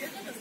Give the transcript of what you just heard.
¿Qué